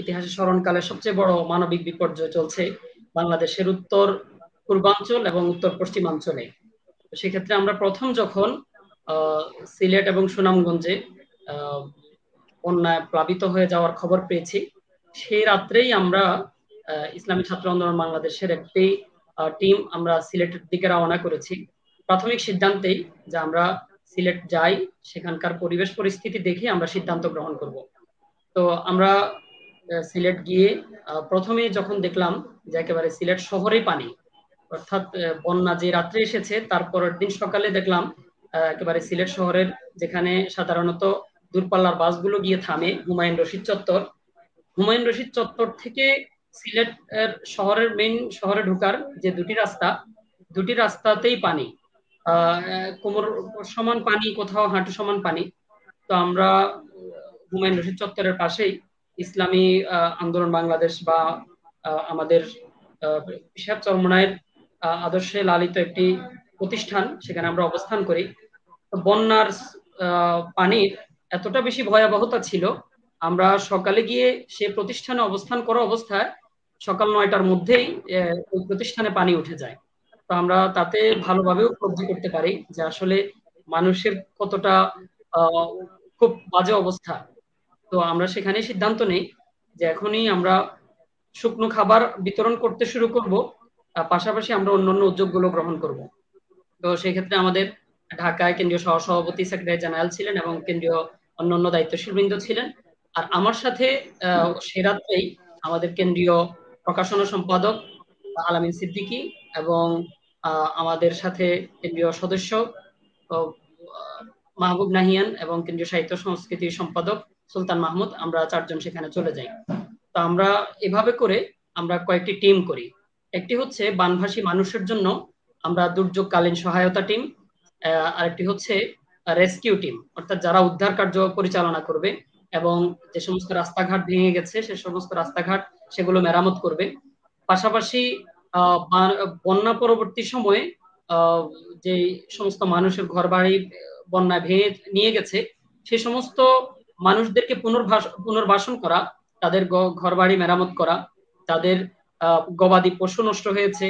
ইতিহাসে স্মরণকালে সবচেয়ে বড় মানবিক বিপর্যয় চলছে বাংলাদেশের উত্তর, পূর্বাঞ্চল এবং উত্তর পশ্চিমাঞ্চলে। সেক্ষেত্রে আমরা প্রথম যখন সিলেট এবং সুনামগঞ্জে বন্যায় প্লাবিত হয়ে যাওয়ার খবর পেয়েছি, সেই রাত্রেই আমরা ইসলামী ছাত্র আন্দোলন বাংলাদেশের একটি টিম আমরা সিলেটের দিকে রওনা করেছি। প্রাথমিক সিদ্ধান্তেই যে আমরা সিলেট যাই, সেখানকার পরিবেশ পরিস্থিতি দেখে আমরা সিদ্ধান্ত গ্রহণ করব। তো আমরা সিলেট গিয়ে প্রথমে যখন দেখলাম যে একেবারে সিলেট শহরে পানি, অর্থাৎ বন্যা যে রাত্রে এসেছে, তারপরের দিন সকালে দেখলাম একেবারে সিলেট শহরের যেখানে সাধারণত দূরপাল্লার বাসগুলো গিয়ে থামে, হুমায়ুন রশিদ চত্বর। হুমায়ুন রশিদ চত্বর থেকে সিলেট শহরের মেইন শহরে ঢোকার যে দুটি রাস্তা, দুটি রাস্তাতেই পানি। কোমর সমান পানি, কোথাও হাঁটু সমান পানি। তো আমরা হুমায়ুন রশিদ চত্বরের পাশেই ইসলামী আন্দোলন বাংলাদেশ বা আমাদের হিসাব চরমনায়ের আদর্শে লালিত একটি প্রতিষ্ঠান সেখানে আমরা অবস্থান করি। বন্যার পানির এতটা বেশি ভয়াবহতা ছিল, আমরা সকালে গিয়ে সে প্রতিষ্ঠানে অবস্থান করা অবস্থায় সকাল নয়টার মধ্যেই ওই প্রতিষ্ঠানে পানি উঠে যায়। তো আমরা তাতে ভালোভাবে উপলব্ধি করতে পারি যে আসলে মানুষের কতটা খুব বাজে অবস্থা। তো আমরা সেখানে সিদ্ধান্ত নেই যে এখনই আমরা শুকনো খাবার বিতরণ করতে শুরু করব। পাশাপাশি আমরা অন্যান্য উদ্যোগগুলো গ্রহণ করব। তো সেই ক্ষেত্রে আমাদের ঢাকায় কেন্দ্রীয় সহসভাপতি সেক্রেটারি জেনারেল ছিলেন এবং কেন্দ্রীয় অন্যান্য দায়িত্বশীল বৃন্দ ছিলেন। আর আমার সাথে সে রাত্রেই আমাদের কেন্দ্রীয় প্রকাশনা সম্পাদক আলামিন সিদ্দিকি এবং আমাদের সাথে কেন্দ্রীয় সদস্য মাহবুব নাহিয়ান এবং কেন্দ্রীয় সাহিত্য সংস্কৃতি সম্পাদক সুলতান মাহমুদ, আমরা চারজন সেখানে চলে যাই। তো আমরা এভাবে করে আমরা কয়েকটি টিম করি। একটি হচ্ছে বানভাসী মানুষের জন্য আমরা দুর্যোগকালীন সহায়তা টিম আরেকটি হচ্ছে রেস্কিউ টিম অর্থাৎ যারা উদ্ধার কার্য পরিচালনা করবে এবং যে সমস্ত রাস্তাঘাট ভেঙে গেছে, সে সমস্ত রাস্তাঘাট সেগুলো মেরামত করবে। পাশাপাশি বন্যা পরবর্তী সময়ে যে সমস্ত মানুষের ঘর বাড়ি বন্যায় ভেঙে নিয়ে গেছে, সে সমস্ত মানুষদেরকে পুনর্বাস পুনর্বাসন করা, তাদের ঘর বাড়ি মেরামত করা, তাদের গবাদি পশু নষ্ট হয়েছে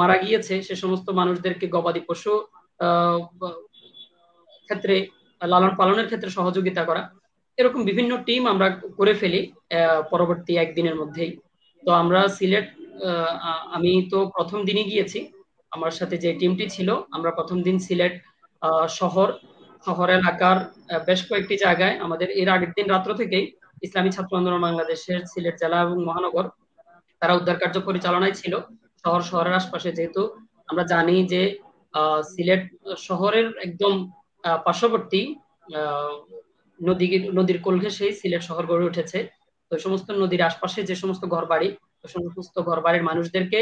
মারা গিয়েছে, সে সমস্ত মানুষদেরকে গবাদি পশু ক্ষেত্রে, লালন পালনের ক্ষেত্রে সহযোগিতা করা। এরকম বিভিন্ন টিম আমরা করে ফেলি পরবর্তী একদিনের মধ্যেই। তো আমরা সিলেট আমি তো প্রথম দিনই গিয়েছি। আমার সাথে যে টিমটি ছিল, আমরা প্রথম দিন সিলেট শহর শহর এলাকার বেশ কয়েকটি জায়গায় আমাদের এর আগের দিন রাত্র থেকেই ইসলামী ছাত্র আন্দোলন বাংলাদেশের সিলেট জেলা এবং মহানগর, তারা উদ্ধার কার্য পরিচালনায় ছিল। শহর শহরের আশপাশে যেহেতু আমরা জানি যে সিলেট শহরের একদম পার্শ্ববর্তী নদী, নদীর কোল ঘেঁষেই সিলেট শহর গড়ে উঠেছে। তো সমস্ত নদীর আশপাশে যে সমস্ত ঘর বাড়ি সমস্ত ঘর বাড়ির মানুষদেরকে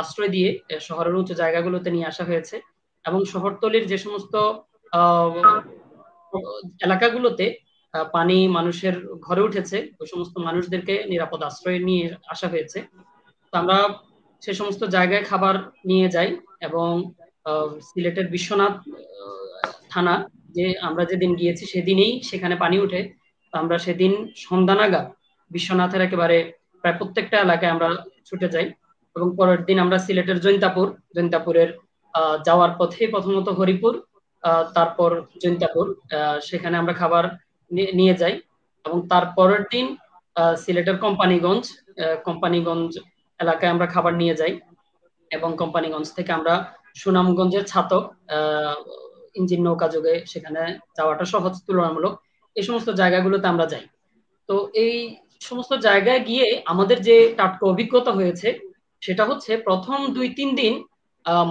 আশ্রয় দিয়ে শহরের উঁচু জায়গাগুলোতে নিয়ে আসা হয়েছে। এবং শহরতলির যে সমস্ত এলাকাগুলোতে পানি মানুষের ঘরে উঠেছে। ওই সমস্ত মানুষদেরকে নিরাপদ আশ্রয় নিয়ে আসা হয়েছে। আমরা সে সমস্ত জায়গায় খাবার নিয়ে যাই এবং সিলেটের বিশ্বনাথ থানা যে আমরা যেদিন গিয়েছি সেদিনেই সেখানে পানি উঠে। আমরা সেদিন সন্ধ্যা নাগাদ বিশ্বনাথের একেবারে প্রায় প্রত্যেকটা এলাকায় আমরা ছুটে যাই এবং পরের দিন আমরা সিলেটের জৈন্তাপুর, জৈন্তাপুরের যাওয়ার পথে প্রথমত হরিপুর তারপর জৈন্তাপুর সেখানে আমরা খাবার নিয়ে যাই এবং তারপরের দিন সিলেটের কোম্পানিগঞ্জ কোম্পানিগঞ্জ এলাকায় আমরা খাবার নিয়ে যাই এবং কোম্পানিগঞ্জ থেকে আমরা সুনামগঞ্জের ছাতক ইঞ্জিন নৌকা যোগে সেখানে যাওয়াটা সহজ, তুলনামূলক এই সমস্ত জায়গাগুলোতে আমরা যাই। তো এই সমস্ত জায়গায় গিয়ে আমাদের যে টাটকা অভিজ্ঞতা হয়েছে, সেটা হচ্ছে প্রথম দুই তিন দিন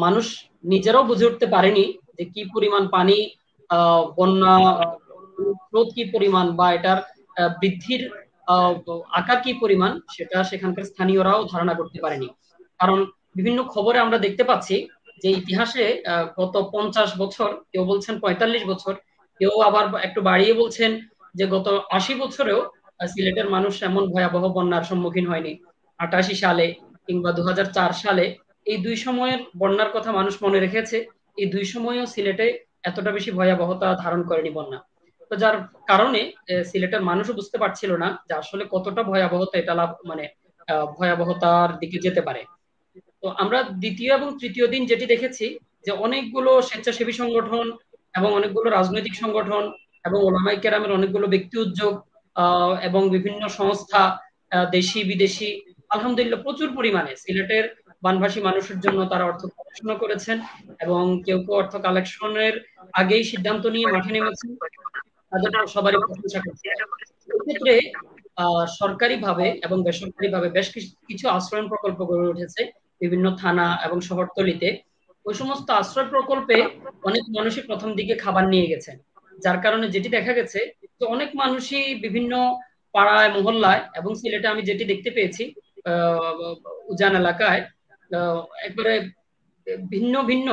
মানুষ নিজেরাও বুঝে উঠতে পারেনি যে কি পরিমাণ পানি বন্যা, স্রোত কি পরিমাণ বা এটার বৃদ্ধির আকার কি পরিমাণ, সেটা সেখানকার স্থানীয়রাও ধারণা করতে পারেনি। কারণ বিভিন্ন খবরে আমরা দেখতে পাচ্ছি যে ইতিহাসে গত পঞ্চাশ বছর, কেউ বলছেন পঁয়তাল্লিশ বছর, কেউ আবার একটু বাড়িয়ে বলছেন যে গত আশি বছরেও সিলেটের মানুষ এমন ভয়াবহ বন্যার সম্মুখীন হয়নি। আটাশি সালে কিংবা দু হাজার চার সালে এই দুই সময়ের বন্যার কথা মানুষ মনে রেখেছে। এই দুই সময়েও সিলেটে এতটা বেশি ভয়াবহতা ধারণ করেনি বন্যা। তো যার কারণে সিলেটের মানুষও বুঝতে পারছিল না যে আসলে কতটা ভয়াবহতা এটা লাভ মানে ভয়াবহতার দিকে যেতে পারে। তো আমরা দ্বিতীয় এবং তৃতীয় দিন যেটি দেখেছি যে অনেকগুলো স্বেচ্ছাসেবী সংগঠন এবং অনেকগুলো রাজনৈতিক সংগঠন এবং ওলামাই কেরামের অনেকগুলো ব্যক্তি উদ্যোগ এবং বিভিন্ন সংস্থা দেশি বিদেশি আলহামদুলিল্লাহ প্রচুর পরিমাণে সিলেটের বানভাসী মানুষের জন্য তারা অর্থ গবেষণা করেছেন এবং কেউ কেউ অর্থ কালেকশনের আগেই সিদ্ধান্ত নিয়ে মাঠে নেমেছেন। তাদের সবারই প্রশংসা করছে। এক্ষেত্রে সরকারিভাবে এবং বেসরকারিভাবে বেশ কিছু আশ্রয়ন প্রকল্প গড়ে উঠেছে বিভিন্ন থানা এবং শহরতলিতে। ওই সমস্ত আশ্রয় প্রকল্পে অনেক মানুষই প্রথম দিকে খাবার নিয়ে গেছেন। যার কারণে যেটি দেখা গেছে যে অনেক মানুষই বিভিন্ন পাড়ায়, মহল্লায় এবং সিলেটে আমি যেটি দেখতে পেয়েছি উজান এলাকায় একবারে ভিন্ন ভিন্ন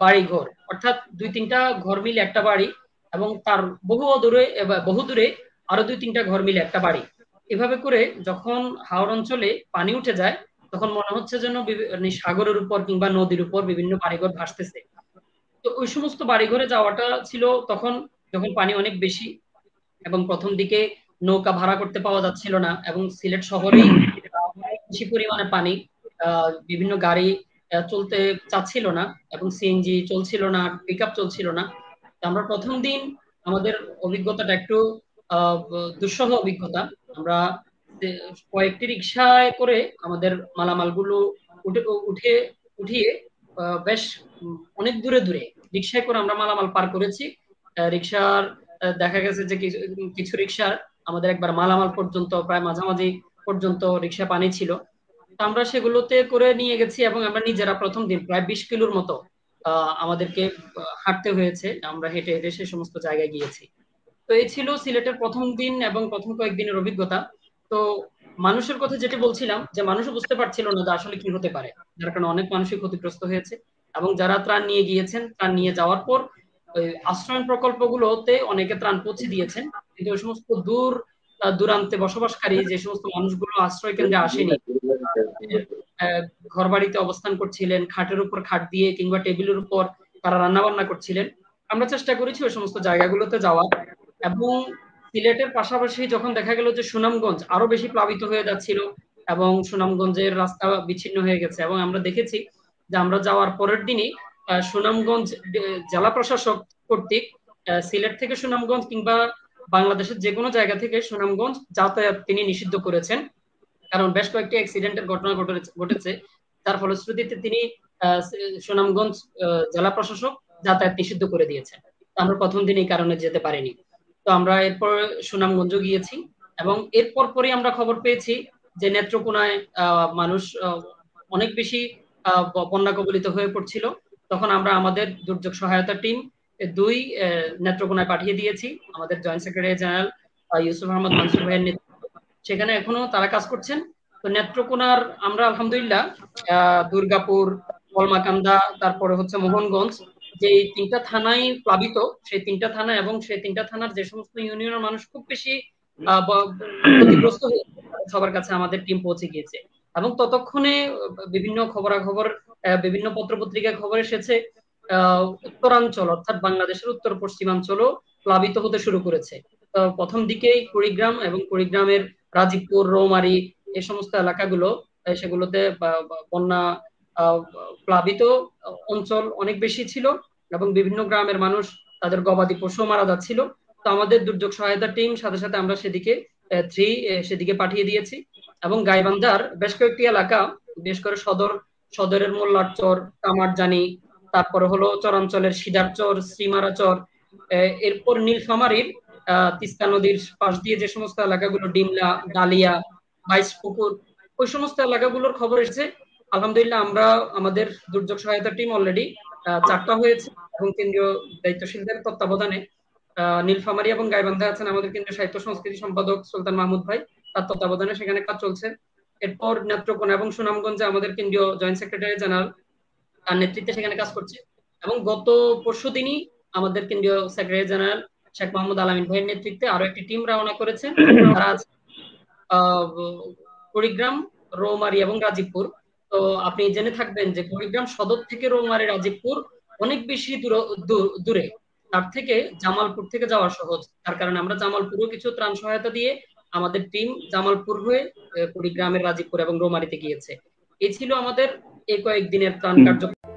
বাড়ি ঘর অর্থাৎ দুই তিনটা ঘর মিলে একটা বাড়ি এবং তার বহু দূরে বহু দূরে আরও দুই তিনটা ঘর মিলে একটা বাড়ি। এভাবে করে যখন হাওড় অঞ্চলে পানি উঠে যায়, তখন মনে হচ্ছে যেন মানে সাগরের উপর কিংবা নদীর উপর বিভিন্ন বাড়িঘর ভাসতেছে। তো ওই সমস্ত বাড়িঘরে যাওয়াটা ছিল তখন যখন পানি অনেক বেশি এবং প্রথম দিকে নৌকা ভাড়া করতে পাওয়া যাচ্ছিল না এবং সিলেট শহরে বেশি পরিমাণে পানি বিভিন্ন গাড়ি চলতে চাচ্ছিল না এবং সিএনজি চলছিল না পিক চলছিল না। আমরা প্রথম দিন আমাদের অভিজ্ঞতাটা একটু দুঃসহ অভিজ্ঞতা। আমরা কয়েকটি রিক্সায় করে আমাদের মালামালগুলো উঠে উঠে, উঠিয়ে বেশ অনেক দূরে দূরে রিক্সায় করে আমরা মালামাল পার করেছি। রিক্সার দেখা গেছে যে কিছু রিক্সার আমাদের একবার মালামাল পর্যন্ত, প্রায় মাঝামাঝি পর্যন্ত রিক্সা পানি ছিল। আমরা সেগুলোতে করে নিয়ে গেছি এবং আমরা নিজেরা প্রথম দিন প্রায় বিশ কিলোর মতো আমাদেরকে হাঁটতে হয়েছে। আমরা হেঁটে হেঁটে সে সমস্ত জায়গায় গিয়েছি। তো এই ছিল সিলেটের প্রথম দিন এবং প্রথম কয়েকদিনের অভিজ্ঞতা। তো মানুষের কথা যেটা বলছিলাম, যে মানুষও বুঝতে পারছিল না যে আসলে কি হতে পারে। যার কারণে অনেক মানুষই ক্ষতিগ্রস্ত হয়েছে এবং যারা ত্রাণ নিয়ে গিয়েছেন, ত্রাণ নিয়ে যাওয়ার পর আশ্রয়ন প্রকল্পগুলোতে অনেকে ত্রাণ পৌঁছে দিয়েছেন। কিন্তু ওই সমস্ত দূর দূরান্তে বসবাসকারী যে সমস্ত মানুষগুলো আশ্রয় কেন্দ্রে আসেনি ঘর বাড়িতে অবস্থান করছিলেন, খাটের উপর খাট দিয়ে কিংবা টেবিলের উপর তারা রান্না বান্না করছিলেন। আমরা চেষ্টা করেছি ওই সমস্ত জায়গাগুলোতে যাওয়ার এবং সিলেটের পাশাপাশি যখন দেখা গেল যে সুনামগঞ্জ আরও বেশি প্লাবিত হয়ে যাচ্ছিল এবং সুনামগঞ্জের রাস্তা বিচ্ছিন্ন হয়ে গেছে এবং আমরা দেখেছি যে আমরা যাওয়ার পরের দিনই সুনামগঞ্জ জেলা প্রশাসক কর্তৃক সিলেট থেকে সুনামগঞ্জ কিংবা বাংলাদেশের যে কোনো জায়গা থেকে সুনামগঞ্জ যাতায়াত তিনি নিষিদ্ধ করেছেন। কারণ বেশ কয়েকটি অ্যাক্সিডেন্টের ঘটনা ঘটেছে তার ফলশ্রুতিতে তিনি সুনামগঞ্জ জেলা প্রশাসক যাতায়াত নিষিদ্ধ করে দিয়েছেন। আমরা প্রথম দিন এই কারণে যেতে পারিনি। তো আমরা এরপর সুনামগঞ্জ গিয়েছি এবং এরপর পরে আমরা খবর পেয়েছি যে নেত্রকোনায় মানুষ অনেক বেশি বন্যা কবলিত হয়ে পড়ছিল। তখন আমরা আমাদের দুর্যোগ সহায়তা টিম দুই নেত্রকোনায় পাঠিয়ে দিয়েছি। আমাদের joint secretary general Yusuf Ahmad, Mansur ভাইয়ের সেখানে এখনও তারা কাজ করছেন। তো নেত্রকোনার আমরা আলহামদুলিল্লাহ দুর্গাপুর, কলমাকান্দা, তারপরে হচ্ছে মোহনগঞ্জ যে তিনটা থানায় প্লাবিত, সেই তিনটা থানা এবং সেই তিনটা থানার যে সমস্ত ইউনিয়নের মানুষ খুব বেশি ক্ষতিগ্রস্ত সবার কাছে আমাদের টিম পৌঁছে গিয়েছে। এবং ততক্ষণে বিভিন্ন খবরাখবর বিভিন্ন পত্রপত্রিকায় খবর এসেছে উত্তরাঞ্চল, অর্থাৎ বাংলাদেশের উত্তর পশ্চিমাঞ্চলও প্লাবিত হতে শুরু করেছে। প্রথম দিকেই কুড়িগ্রাম এবং কুড়িগ্রামের রাজীবপুর রৌমারি এই সমস্ত এলাকাগুলো সেগুলোতে বন্যা প্লাবিত অঞ্চল অনেক বেশি ছিল এবং বিভিন্ন গ্রামের মানুষ তাদের গবাদি পশু মারা যাচ্ছিল। তো আমাদের দুর্যোগ সহায়তা টিম সাথে সাথে আমরা সেদিকে থ্রি সেদিকে পাঠিয়ে দিয়েছি এবং গাইবান্ধার বেশ কয়েকটি এলাকা, বিশেষ করে সদর, সদরের মোল্লার চর কামারজানি, তারপরে হলো চরাঞ্চলের সিদার চর শ্রীমারা চর এরপর নীলফামারির তিস্তা নদীর পাশ দিয়ে যে সমস্ত এলাকাগুলো, ডিমলা, ডালিয়া, বাইশ পুকুর, ওই সমস্ত এলাকাগুলোর খবর এসেছে। আলহামদুলিল্লাহ আমরা, আমাদের দুর্যোগ সহায়তা টিম অলরেডি চারটা হয়েছে এবং কেন্দ্রীয় দায়িত্বশীলদের তত্ত্বাবধানে নীলফামারি এবং গাইবান্ধা আছেন আমাদের কেন্দ্রীয় সাহিত্য সংস্কৃতি সম্পাদক সুলতান মাহমুদ ভাই। তার তত্ত্বাবধানে সেখানে কাজ চলছে। এরপর নেত্রকোনা এবং সুনামগঞ্জে আমাদের কেন্দ্রীয় জয়েন্ট সেক্রেটারি জেনারেল, তার নেতৃত্বে সেখানে কাজ করছে। এবং গত পরশু দিনই আমাদের কেন্দ্রীয় সেক্রেটারি জেনারেল শেখ মোহাম্মদ আলামিন ভাইয়ের নেতৃত্বে আরও একটি টিম রওনা করেছেন। তারা আছে কুড়িগ্রাম রৌমারি এবং রাজীবপুর তো আপনি জেনে থাকবেন যে কুড়িগ্রাম সদর থেকে রৌমারি রাজীবপুর অনেক বেশি দূরে তার থেকে জামালপুর থেকে যাওয়া সহজ। তার কারণে আমরা জামালপুরও কিছু ত্রাণ সহায়তা দিয়ে আমাদের টিম জামালপুর হয়ে কুড়িগ্রামের রাজীবপুর এবং রোমারিতে গিয়েছে। এই ছিল আমাদের এই কয়েকদিনের ত্রাণ কার্যক্রম